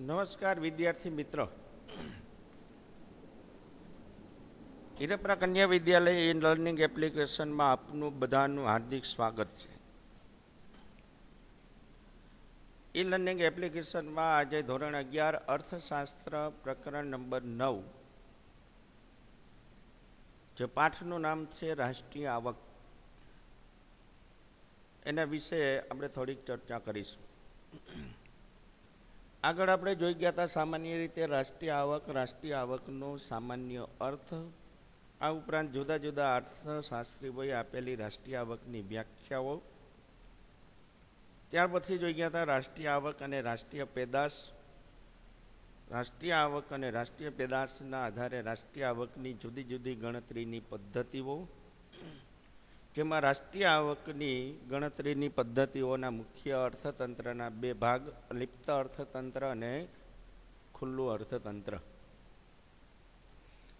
નમસ્કાર વિદ્યાર્થી મિત્રો. હિરપરા કન્યા વિદ્યાલય ઇન લર્નિંગ એપ્લિકેશનમાં આપનું બધાનું હાર્દિક સ્વાગત છે. ઈ લર્નિંગ એપ્લિકેશનમાં આજે ધોરણ અગિયાર, અર્થશાસ્ત્ર પ્રકરણ નંબર નવ, જે પાઠનું નામ છે રાષ્ટ્રીય આવક. એના વિશે આપણે થોડીક ચર્ચા કરીશું. આગળ આપણે જોઈ ગયા હતા સામાન્ય રીતે રાષ્ટ્રીય આવક, રાષ્ટ્રીય આવકનો સામાન્ય અર્થ. આ ઉપરાંત જુદા જુદા અર્થશાસ્ત્રીઓએ આપેલી રાષ્ટ્રીય આવકની વ્યાખ્યાઓ. ત્યાર પછી જોઈ ગયા હતા રાષ્ટ્રીય આવક અને રાષ્ટ્રીય પેદાશ. રાષ્ટ્રીય આવક અને રાષ્ટ્રીય પેદાશના આધારે રાષ્ટ્રીય આવકની જુદી જુદી ગણતરીની પદ્ધતિઓ. જેમાં રાષ્ટ્રીય આવકની ગણતરીની પદ્ધતિઓના મુખ્ય અર્થતંત્રના બે ભાગ, લિપ્ત અર્થતંત્ર અને ખુલ્લું અર્થતંત્ર.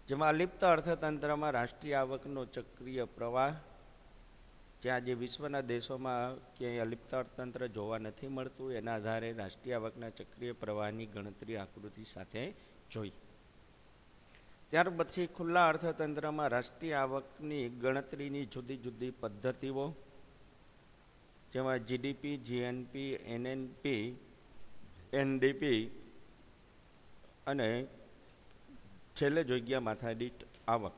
જેમાં અલિપ્ત અર્થતંત્રમાં રાષ્ટ્રીય આવકનો ચક્રીય પ્રવાહ, જ્યાં જે વિશ્વના દેશોમાં ક્યાંય અલિપ્ત અર્થતંત્ર જોવા નથી મળતું, એના આધારે રાષ્ટ્રીય આવકના ચક્રીય પ્રવાહની ગણતરી આકૃતિ સાથે જોઈ. ત્યાર પછી ખુલ્લા અર્થતંત્રમાં રાષ્ટ્રીય આવકની ગણતરીની જુદી જુદી પદ્ધતિઓ, જેમાં જીડીપી જીએનપી એનએનપી એનડીપી અને છેલ્લે જોઈ ગયા માથાદીઠ આવક.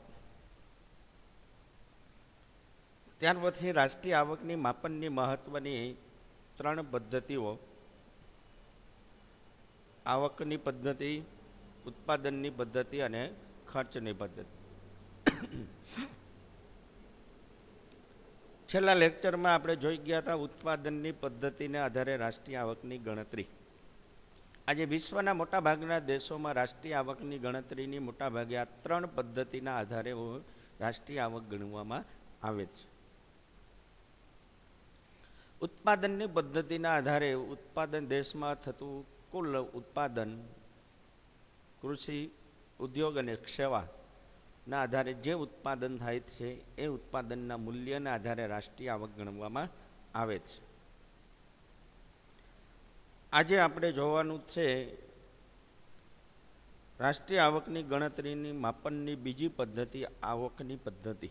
ત્યાર પછી રાષ્ટ્રીય આવકની માપનની મહત્વની ત્રણ પદ્ધતિઓ. આવકની પદ્ધતિ, ઉત્પાદનની પદ્ધતિ અને ખર્ચની પદ્ધતિ છેલ્લા લેક્ચરમાં આપણે જોઈ ગયા હતા ઉત્પાદનની પદ્ધતિને આધારે રાષ્ટ્રીય આવકની ગણતરી. આજે વિશ્વના મોટાભાગના દેશોમાં રાષ્ટ્રીય આવકની ગણતરીની મોટાભાગે આ ત્રણ પદ્ધતિના આધારે રાષ્ટ્રીય આવક ગણવામાં આવે છે. ઉત્પાદનની પદ્ધતિના આધારે ઉત્પાદન દેશમાં થતું કુલ ઉત્પાદન કૃષિ ઉદ્યોગ અને સેવાના આધારે જે ઉત્પાદન થાય છે, એ ઉત્પાદનના મૂલ્યના આધારે રાષ્ટ્રીય આવક ગણવામાં આવે છે. આજે આપણે જોવાનું છે, રાષ્ટ્રીય આવકની ગણતરીની માપનની બીજી પદ્ધતિ, આવકની પદ્ધતિ.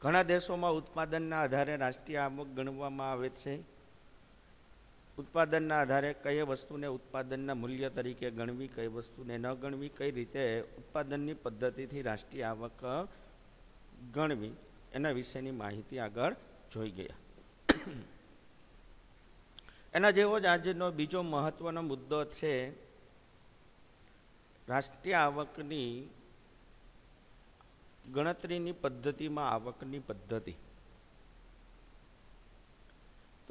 ઘણા દેશોમાં ઉત્પાદનના આધારે રાષ્ટ્રીય આવક ગણવામાં આવે છે. ઉત્પાદનના આધારે કઈ વસ્તુને ઉત્પાદનના મૂલ્ય તરીકે ગણવી, કઈ વસ્તુને ન ગણવી, કઈ રીતે ઉત્પાદનની પદ્ધતિથી રાષ્ટ્રીય આવક ગણવી, એના વિશેની માહિતી આગળ જોઈ ગયા. એના જેવો જ આજનો બીજો મહત્વનો મુદ્દો છે, રાષ્ટ્રીય આવકની ગણતરીની પદ્ધતિમાં આવકની પદ્ધતિ.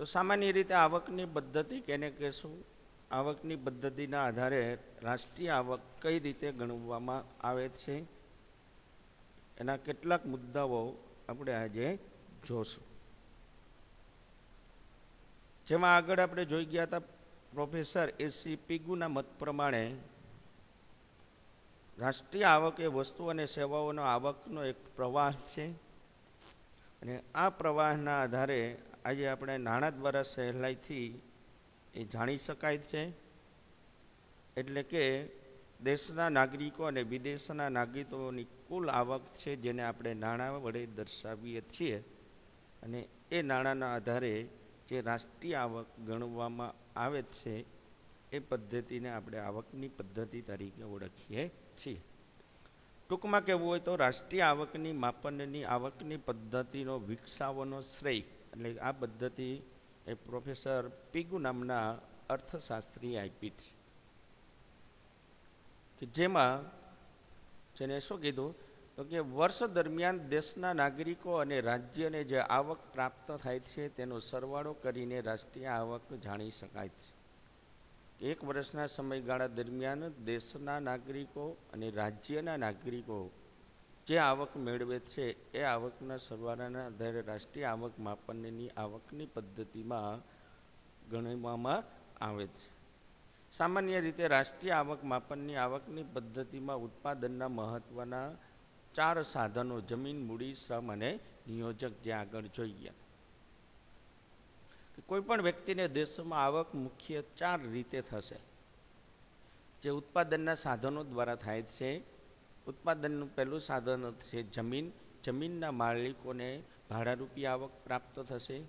તો સામાન્ય રીતે આવકની પદ્ધતિ કેને કહેશું? આવકની પદ્ધતિના આધારે રાષ્ટ્રીય આવક કઈ રીતે ગણવામાં આવે છે? એના કેટલાક મુદ્દાઓ આપણે આજે જોશું. જેમાં આગળ આપણે જોઈ ગયા હતા પ્રોફેસર એસી પીગુના મત પ્રમાણે રાષ્ટ્રીય આવક એ વસ્તુ અને સેવાઓનો આવકનો એક પ્રવાહ છે. અને આ પ્રવાહના આધારે આજે આપણે નાણાં દ્વારા સહેલાઈથી એ જાણી શકાય છે. એટલે કે દેશના નાગરિકો અને વિદેશના નાગરિકોની કુલ આવક છે જેને આપણે નાણાં વડે દર્શાવીએ છીએ. અને એ નાણાંના આધારે જે રાષ્ટ્રીય આવક ગણવામાં આવે છે, એ પદ્ધતિને આપણે આવકની પદ્ધતિ તરીકે ઓળખીએ છીએ. ટૂંકમાં કહેવું હોય તો રાષ્ટ્રીય આવકની માપનની આવકની પદ્ધતિનો વિકસાવવાનો શ્રેય એટલે આ પદ્ધતિ એ પ્રોફેસર પીગુ નામના અર્થશાસ્ત્રી આપી છે. કે જેમાં જેને શું કીધું? તો કે વર્ષ દરમિયાન દેશના નાગરિકો અને રાજ્યને જે આવક પ્રાપ્ત થાય છે તેનો સરવાળો કરીને રાષ્ટ્રીય આવક જાણી શકાય છે. એક વર્ષના સમયગાળા દરમિયાન દેશના નાગરિકો અને રાજ્યના નાગરિકો જે આવક મેળવે છે, એ આવકના સરવાળાના આધારે રાષ્ટ્રીય આવક માપનની આવકની પદ્ધતિમાં ગણવામાં આવે છે. સામાન્ય રીતે રાષ્ટ્રીય આવક માપનની આવકની પદ્ધતિમાં ઉત્પાદનના મહત્ત્વના ચાર સાધનો જમીન, મૂડી, શ્રમ અને નિયોજક જે આગળ જોઈએ. કોઈ પણ વ્યક્તિને દેશમાં આવક મુખ્ય ચાર રીતે થશે. જે ઉત્પાદનના સાધનો દ્વારા થાય છે ઉત્પાદનનું પહેલું સાધન છે જમીન. જમીનના માલિકોને ભાડારૂપી આવક પ્રાપ્ત થશે.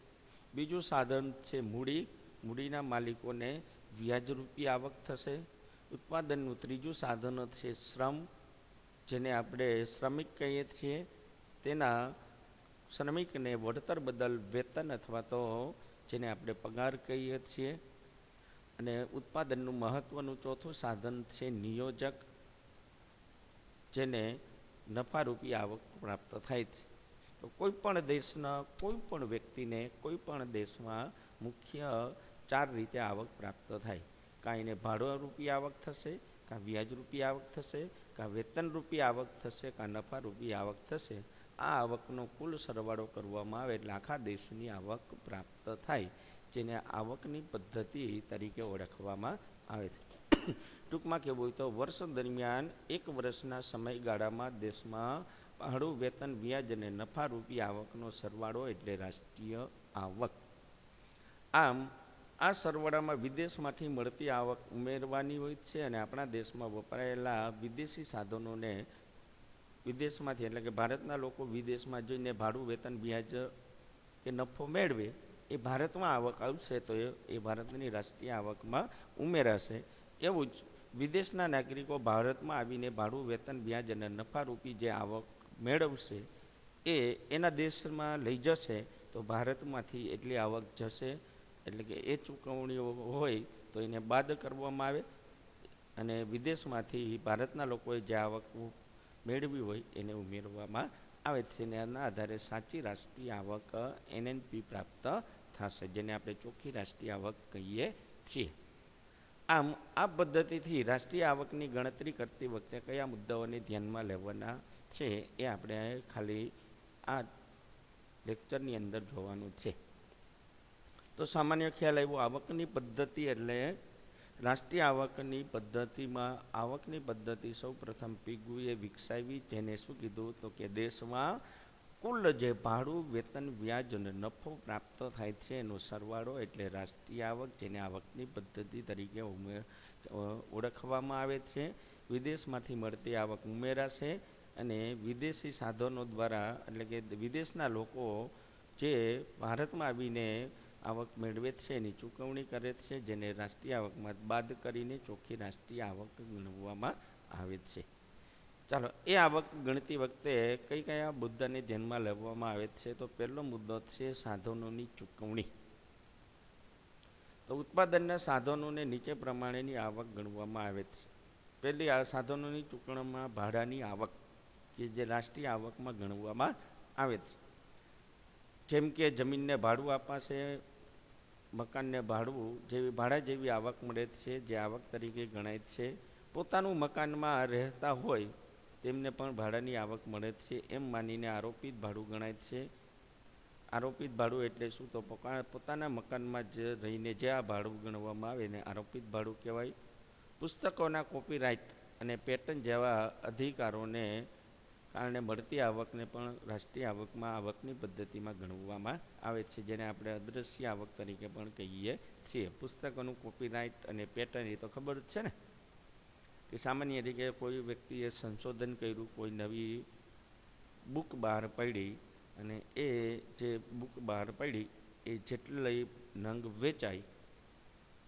બીજું સાધન છે મૂડી. મૂડીના માલિકોને વ્યાજરૂપી આવક થશે. ઉત્પાદનનું ત્રીજું સાધન છે શ્રમ, જેને આપણે શ્રમિક કહીએ છીએ. તેના શ્રમિકને વળતર બદલ વેતન અથવા તો જેને આપણે પગાર કહીએ છીએ. અને ઉત્પાદનનું મહત્ત્વનું ચોથું સાધન છે નિયોજક. જેને નફારૂપી આવક પ્રાપ્ત થાય છે. તો કોઈ પણ દેશના, કોઈ પણ વ્યક્તિને, કોઈ પણ દેશમાં મુખ્ય ચાર રીતે આવક પ્રાપ્ત થાય. કાં એને ભાડોરૂપી આવક થશે કાં વ્યાજરૂપી આવક થશે કાં વેતનરૂપી આવક થશે કાં નફારૂપી આવક થશે. આ આવકનો કુલ સરવાળો કરવામાં આવે એટલે આખા દેશની આવક પ્રાપ્ત થાય, જેને આવકની પદ્ધતિ તરીકે ઓળખવામાં આવે છે. ટૂંકમાં કહેવું હોય તો વર્ષ દરમિયાન એક વર્ષના સમયગાળામાં દેશમાં ભાડું, વેતન, વ્યાજ અને નફારૂપી આવકનો સરવાળો એટલે રાષ્ટ્રીય આવક. આમ, આ સરવાળામાં વિદેશમાંથી મળતી આવક ઉમેરવાની હોય છે અને આપણા દેશમાં વપરાયેલા વિદેશી સાધનોને વિદેશમાંથી એટલે કે ભારતના લોકો વિદેશમાં જઈને ભાડું, વેતન, વ્યાજ કે નફો મેળવે એ ભારતમાં આવક આવશે તો એ ભારતની રાષ્ટ્રીય આવકમાં ઉમેરાશે. એવું જ, વિદેશના નાગરિકો ભારતમાં આવીને ભાડું, વેતન, વ્યાજ અને નફારૂપી જે આવક મેળવશે, એ એના દેશમાં લઈ જશે, તો ભારતમાંથી એટલી આવક જશે, એટલે કે એ ચૂકવણીઓ હોય, તો એને બાદ કરવામાં આવે. અને વિદેશમાંથી ભારતના લોકોએ જે આવક મેળવી હોય, એને ઉમેરવામાં આવે. છે એના આધારે સાચી રાષ્ટ્રીય આવક એનએનપી પ્રાપ્ત થશે, જેને આપણે ચોખ્ખી રાષ્ટ્રીય આવક કહીએ છીએ. આમ આ પદ્ધતિથી રાષ્ટ્રીય આવકની ગણતરી કરતી વખતે કયા મુદ્દાઓને ધ્યાનમાં લેવાના છે એ આપણે ખાલી આ લેક્ચરની અંદર જોવાનું છે. તો સામાન્ય ખ્યાલ આવ્યો, આવકની પદ્ધતિ એટલે રાષ્ટ્રીય આવકની પદ્ધતિમાં, આવકની પદ્ધતિ સૌ પ્રથમ પીગુએ વિકસાવી, જેને શું કીધું તો કે દેશમાં કુલ જે ભાડું, વેતન, વ્યાજ અને નફો પ્રાપ્ત થાય છે, એનો સરવાળો એટલે રાષ્ટ્રીય આવક, જેને આવકની પદ્ધતિ તરીકે ઉમેર ઓળખવામાં આવે છે. વિદેશમાંથી મળતી આવક ઉમેરાશે અને વિદેશી સાધનો દ્વારા, એટલે કે વિદેશના લોકો જે ભારતમાં આવીને આવક મેળવે છે, એની ચૂકવણી કરે છે, જેને રાષ્ટ્રીય આવકમાં બાદ કરીને ચોખ્ખી રાષ્ટ્રીય આવક ગણવામાં આવે છે. ચાલો, એ આવક ગણતી વખતે કઈ કયા મુદ્દાને ધ્યાનમાં લેવામાં આવે છે? તો પહેલો મુદ્દો છે સાધનોની ચૂકવણી. તો ઉત્પાદનના સાધનોને નીચે પ્રમાણેની આવક ગણવામાં આવે છે. પહેલી આ સાધનોની ચૂકવણીમાં ભાડાની આવક, કે જે રાષ્ટ્રીય આવકમાં ગણવામાં આવે છે. જેમ કે જમીનને ભાડું અપાશે મકાનને ભાડવું જેવી ભાડા જેવી આવક મળે છે, જે આવક તરીકે ગણાય છે. પોતાનું મકાનમાં રહેતા હોય તેમને પણ ભાડાની આવક મળે છે એમ માનીને આરોપિત ભાડું ગણાય છે. આરોપિત ભાડું એટલે શું? તો પોતાના મકાનમાં જ રહીને જે આ ભાડું ગણવામાં આવે ને આરોપિત ભાડું કહેવાય. પુસ્તકોના કોપીરાઇટ અને પેટર્ન જેવા અધિકારોને કારણે મળતી આવકને પણ રાષ્ટ્રીય આવકમાં, આવકની પદ્ધતિમાં ગણવામાં આવે છે, જેને આપણે અદ્રશ્ય આવક તરીકે પણ કહીએ છીએ. પુસ્તકોનું કોપીરાઇટ અને પેટર્ન એ તો ખબર જ છે ને? કે સામાન્ય રીતે કોઈ વ્યક્તિએ સંશોધન કર્યું, કોઈ નવી બુક બહાર પાડી અને એ જે બુક બહાર પાડી એ જેટલી નંગ વેચાય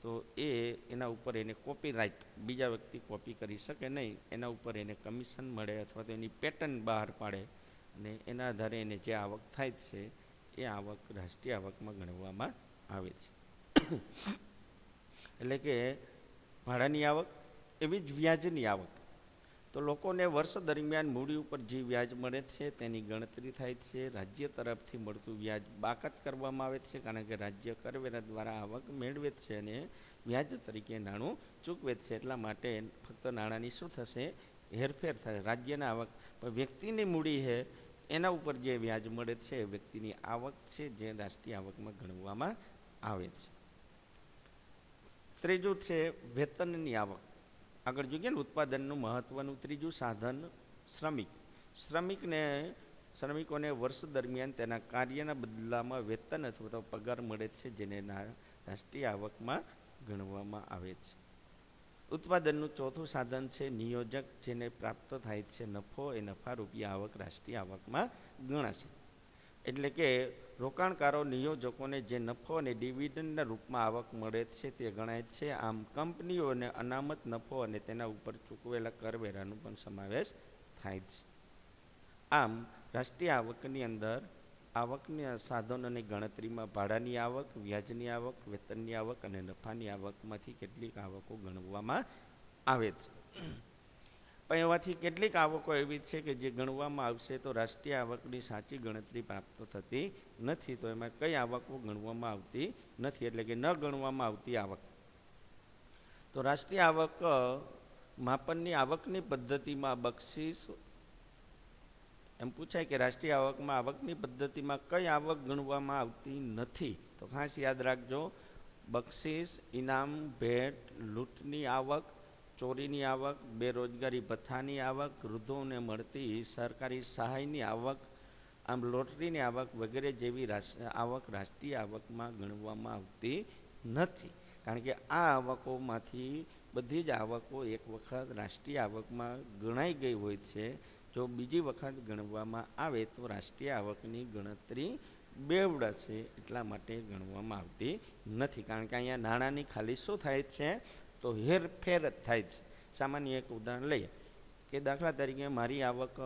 તો એ એના ઉપર એને કોપીરાઇટ બીજા વ્યક્તિ કોપી કરી શકે નહીં, એના ઉપર એને કમિશન મળે અથવા તો એની પેટર્ન બહાર પાડે અને એના આધારે એને જે આવક થાય છે, એ આવક રાષ્ટ્રીય આવકમાં ગણવામાં આવે છે. એટલે કે ભાડાની આવક એવી જ વ્યાજની આવક તો લોકોને વર્ષ દરમિયાન મૂડી ઉપર જે વ્યાજ મળે છે તેની ગણતરી થાય છે. રાજ્ય તરફથી મળતું વ્યાજ બાકાત કરવામાં આવે છે કારણ કે રાજ્ય કરવેરા દ્વારા આવક મેળવે છે અને વ્યાજ તરીકે નાણું ચૂકવે છે. એટલા માટે ફક્ત નાણાંની શું થશે? હેરફેર થશે રાજ્યના આવક વ્યક્તિની મૂડી છે. એના ઉપર જે વ્યાજ મળે છે એ વ્યક્તિની આવક છે જે રાષ્ટ્રીય આવકમાં ગણવામાં આવે છે. ત્રીજું છે વેતનની આવક. આગળ જોઈએ ને, ઉત્પાદનનું મહત્ત્વનું ત્રીજું સાધન શ્રમિક. શ્રમિકને, શ્રમિકોને વર્ષ દરમિયાન તેના કાર્યના બદલામાં વેતન અથવા તો પગાર મળે છે, જેને રાષ્ટ્રીય આવકમાં ગણવામાં આવે છે. ઉત્પાદનનું ચોથું સાધન છે નિયોજક, જેને પ્રાપ્ત થાય છે નફો, એ નફા રૂપિયા આવક રાષ્ટ્રીય આવકમાં ગણાશે. એટલે કે રોકાણકારો, નિયોજકોને જે નફો અને ડિવિડન્ડના રૂપમાં આવક મળે છે તે ગણાય છે. આમ કંપનીઓને અનામત નફો અને તેના ઉપર ચૂકવેલા કરવેરાનો પણ સમાવેશ થાય છે. આમ રાષ્ટ્રીય આવકની અંદર આવકની સાધનોની ગણતરીમાં ભાડાની આવક, વ્યાજની આવક, વેતનની આવક અને નફાની આવકમાંથી કેટલીક આવકો ગણવામાં આવે છે. એવાથી કેટલીક આવકો એવી છે કે જે ગણવામાં આવશે તો રાષ્ટ્રીય આવકની સાચી ગણતરી પ્રાપ્ત થતી નથી. તો એમાં કઈ આવકો ગણવામાં આવતી નથી? એટલે કે ન ગણવામાં આવતી આવક. તો રાષ્ટ્રીય આવક માપનની આવકની પદ્ધતિમાં બક્ષીસ, એમ પૂછાય કે રાષ્ટ્રીય આવકમાં આવકની પદ્ધતિમાં કઈ આવક ગણવામાં આવતી નથી? તો ખાસ યાદ રાખજો, બક્ષીસ, ઇનામ, ભેટ, લૂંટની આવક ચોરીની આવક, બેરોજગારી ભથ્થાની આવક, વૃદ્ધોને મળતી સરકારી સહાયની આવક, આમ લોટરીની આવક વગેરે જેવી આવક રાષ્ટ્રીય આવકમાં ગણવામાં આવતી નથી. કારણ કે આ આવકોમાંથી બધી જ આવકો એક વખત રાષ્ટ્રીય આવકમાં ગણાઈ ગઈ હોય છે. જો બીજી વખત ગણવામાં આવે તો રાષ્ટ્રીય આવકની ગણતરી બેવડાશે એટલા માટે ગણવામાં આવતી નથી. કારણ કે અહીંયા નાણાંની ખાલી શું થાય છે? તો હેરફેર જ થાય છે. સામાન્ય એક ઉદાહરણ લઈએ કે દાખલા તરીકે મારી આવક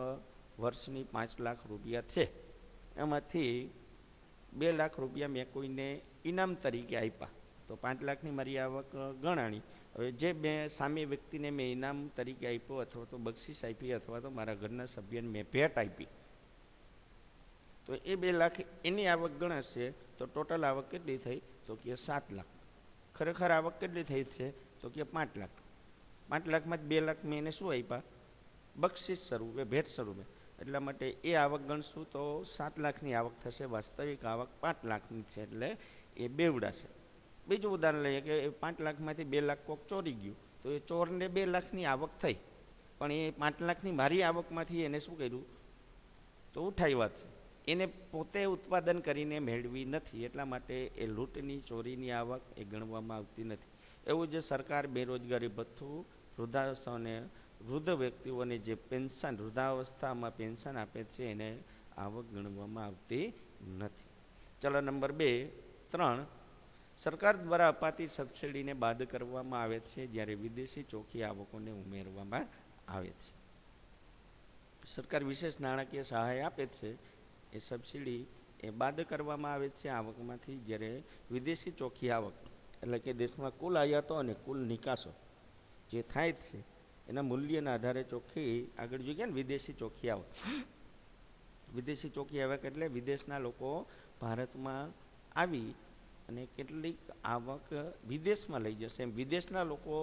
વર્ષની પાંચ લાખ રૂપિયા છે. એમાંથી બે લાખ રૂપિયા મેં કોઈને ઇનામ તરીકે આપ્યા. તો પાંચ લાખની મારી આવક ગણાણી. હવે જે બે સામે વ્યક્તિને મેં ઇનામ તરીકે આપ્યો અથવા તો બક્ષિસ આપી અથવા તો મારા ઘરના સભ્યને મેં ભેટ આપી. તો એ બે લાખ એની આવક ગણાશે તો ટોટલ આવક કેટલી થઈ? તો કે સાત લાખ. ખરેખર આવક કેટલી થઈ છે? તો કે પાંચ લાખ. પાંચ લાખમાં જ બે લાખ મેં એને શું આપ્યા? બક્ષિસ સ્વરૂપે, ભેટ સ્વરૂપે. એટલા માટે એ આવક ગણશું તો સાત લાખની આવક થશે, વાસ્તવિક આવક પાંચ લાખની છે એટલે એ બેવડાશે બીજું ઉદાહરણ લઈએ કે પાંચ લાખમાંથી બે લાખ કોક ચોરી ગયું, તો એ ચોરને બે લાખની આવક થઈ. પણ એ પાંચ લાખની મારી આવકમાંથી એને શું કર્યું? તો ઉઠાવ્યા છે. એને પોતે ઉત્પાદન કરીને મેળવી નથી, એટલા માટે એ લૂંટની, ચોરીની આવક એ ગણવામાં આવતી નથી. એવું જે સરકાર બેરોજગારી ભથ્થું, વૃદ્ધાવસ્થાઓને, વૃદ્ધ વ્યક્તિઓને જે પેન્શન, વૃદ્ધાવસ્થામાં પેન્શન આપે છે, એને આવક ગણવામાં આવતી નથી. ચલો નંબર બે, ત્રણ. સરકાર દ્વારા અપાતી સબસિડીને બાદ કરવામાં આવે છે, જ્યારે વિદેશી ચોખ્ખી આવકોને ઉમેરવામાં આવે છે. સરકાર વિશેષ નાણાકીય સહાય આપે છે, એ સબસિડી એ બાદ કરવામાં આવે છે આવકમાંથી, જ્યારે વિદેશી ચોખ્ખી આવક એટલે કે દેશમાં કુલ આયાતો અને કુલ નિકાસો જે થાય છે, એના મૂલ્યના આધારે ચોખ્ખી આગળ જોઈએ ને, વિદેશી ચોખ્ખી આવક વિદેશી ચોખ્ખી આવક એટલે વિદેશના લોકો ભારતમાં આવી અને કેટલીક આવક વિદેશમાં લઈ જશે. એમ વિદેશના લોકો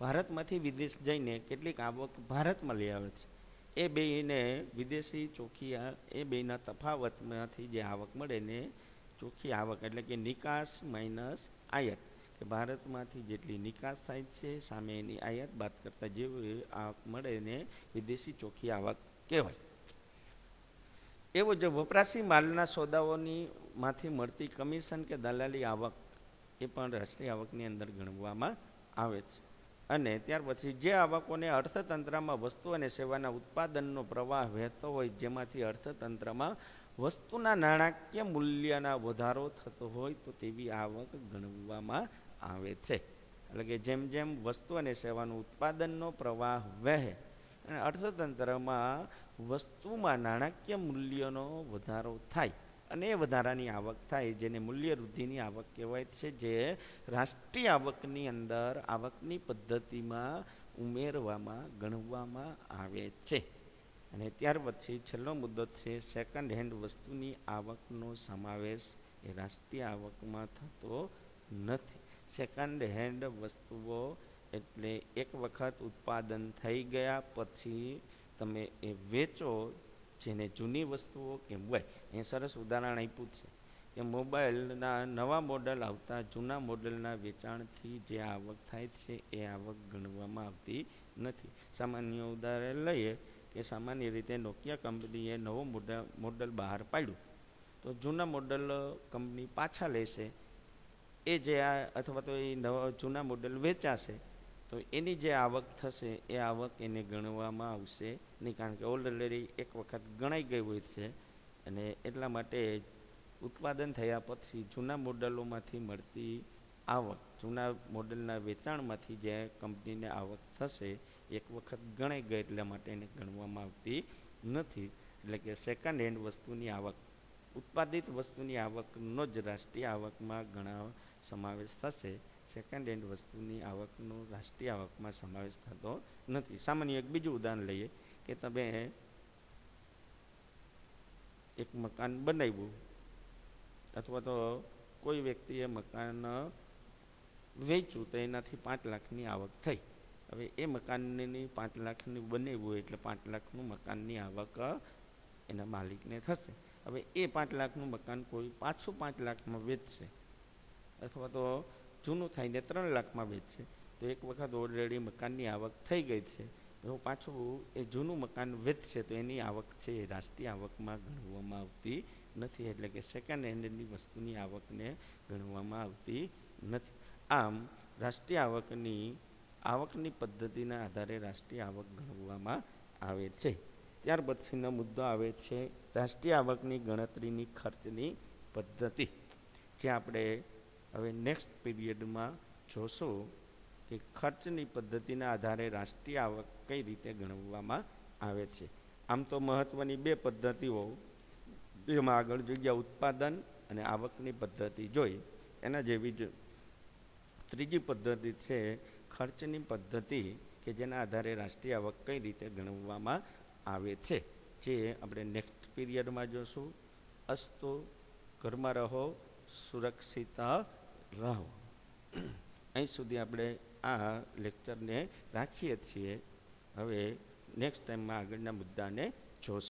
ભારતમાંથી વિદેશ જઈને કેટલીક આવક ભારતમાં લઈ આવે છે. એ બેને વિદેશી ચોખ્ખી એ બેના તફાવતમાંથી જે આવક મળે ને ચોખ્ખી આવક એટલે કે નિકાસ માઇનસ આયાત, કે ભારતમાંથી જેટલી નિકાસ થાય છે સામે એની આયાત બાદ કરતાં જેવી આવક મળે ને વિદેશી ચોખ્ખી આવક કહેવાય. એવો જે વપરાશી માલના સોદાઓની માંથી મળતી કમિશન કે દલાલી આવક, એ પણ રાષ્ટ્રીય આવકની અંદર ગણવામાં આવે છે. અને ત્યાર પછી જે આવકોને અર્થતંત્રમાં વસ્તુ અને સેવાના ઉત્પાદનનો પ્રવાહ વહેતો હોય, જેમાંથી અર્થતંત્રમાં વસ્તુના નાણાકીય મૂલ્યના વધારો થતો હોય તો તેવી આવક ગણવામાં આવે છે. એટલે કે જેમ જેમ વસ્તુ અને સેવાનું ઉત્પાદનનો પ્રવાહ વહે અને અર્થતંત્રમાં વસ્તુમાં નાણાકીય મૂલ્યનો વધારો થાય અને એ વધારાની આવક થાય, જેને મૂલ્ય વૃદ્ધિની આવક કહેવાય છે, જે રાષ્ટ્રીય આવકની અંદર આવકની પદ્ધતિમાં ઉમેરવામાં, ગણવામાં આવે છે. અને ત્યાર પછી છેલ્લો મુદ્દો છે સેકન્ડ હેન્ડ વસ્તુની આવકનો સમાવેશ એ રાષ્ટ્રીય આવકમાં થતો નથી. સેકન્ડ હેન્ડ વસ્તુઓ એટલે એક વખત ઉત્પાદન થઈ ગયા પછી તમે એ વેચો, જેને જૂની વસ્તુઓ કેમ હોય. એ સરસ ઉદાહરણ આપ્યું છે કે મોબાઈલના નવા મોડલ આવતા જૂના મોડલના વેચાણથી જે આવક થાય છે, એ આવક ગણવામાં આવતી નથી. સામાન્ય ઉદાહરણ લઈએ કે સામાન્ય રીતે નોકિયા કંપનીએ નવો મોડલ બહાર પાડ્યું. તો જૂના મોડલ કંપની પાછા લેશે. એ જે આ અથવા તો એ નવા જૂના મોડલ વેચાશે, તો એની જે આવક થશે, એ આવક એને ગણવામાં આવશે નહીં. કારણ કે ઓલરેડી એક વખત ગણાઈ ગઈ હોય છે અને એટલા માટે ઉત્પાદન થયા પછી જૂના મોડલોમાંથી મળતી આવક, જૂના મોડલના વેચાણમાંથી જે કંપનીને આવક થશે એક વખત ગણાઈ ગઈ એટલા માટે એને ગણવામાં આવતી નથી. એટલે કે સેકન્ડ હેન્ડ વસ્તુની આવક, ઉત્પાદિત વસ્તુની આવકનો જ રાષ્ટ્રીય આવકમાં ગણા સમાવેશ થશે. સેકન્ડ હેન્ડ વસ્તુની આવકનો રાષ્ટ્રીય આવકમાં સમાવેશ થતો નથી. સામાન્ય એક બીજું ઉદાહરણ લઈએ કે તમે એક મકાન બનાવ્યું અથવા તો કોઈ વ્યક્તિએ મકાન વેચ્યું તો એનાથી પાંચ લાખની આવક થઈ. હવે એ મકાનની પાંચ લાખની બનાવ્યું એટલે પાંચ લાખનું મકાનની આવક એના માલિકને થશે. હવે એ પાંચ લાખનું મકાન કોઈ પાછું પાંચ લાખમાં વેચશે અથવા તો જૂનું થઈને ત્રણ લાખમાં વેચશે. તો એક વખત ઓલરેડી મકાનની આવક થઈ ગઈ છે. તો પાછું એ જૂનું મકાન વેચશે તો એની આવક છે એ રાષ્ટ્રીય આવકમાં ગણવામાં આવતી નથી. એટલે કે સેકન્ડ હેન્ડની વસ્તુની આવકને ગણવામાં આવતી નથી. આમ રાષ્ટ્રીય આવકની આવકની પદ્ધતિના આધારે રાષ્ટ્રીય આવક ગણવામાં આવે છે. ત્યાર પછીનો મુદ્દો આવે છે રાષ્ટ્રીય આવકની ગણતરીની ખર્ચની પદ્ધતિ. જે આપણે હવે નેક્સ્ટ પીરિયડમાં જોશું કે ખર્ચની પદ્ધતિના આધારે રાષ્ટ્રીય આવક કઈ રીતે ગણવામાં આવે છે. આમ તો મહત્ત્વની બે પદ્ધતિઓ, એમાં આગળ જગ્યા ઉત્પાદન અને આવકની પદ્ધતિ જોઈ. એના જેવી જ ત્રીજી પદ્ધતિ છે ખર્ચની પદ્ધતિ કે જેના આધારે રાષ્ટ્રીય આવક કઈ રીતે ગણવામાં આવે છે, જે આપણે નેક્સ્ટ પીરિયડમાં જોશું. અસ્તુ, ઘરમાં રહો, સુરક્ષિત રહો. અહીં સુધી આપણે આ લેક્ચરને રાખીએ છીએ. હવે નેક્સ્ટ ટાઈમમાં આગળના મુદ્દાને જોશું.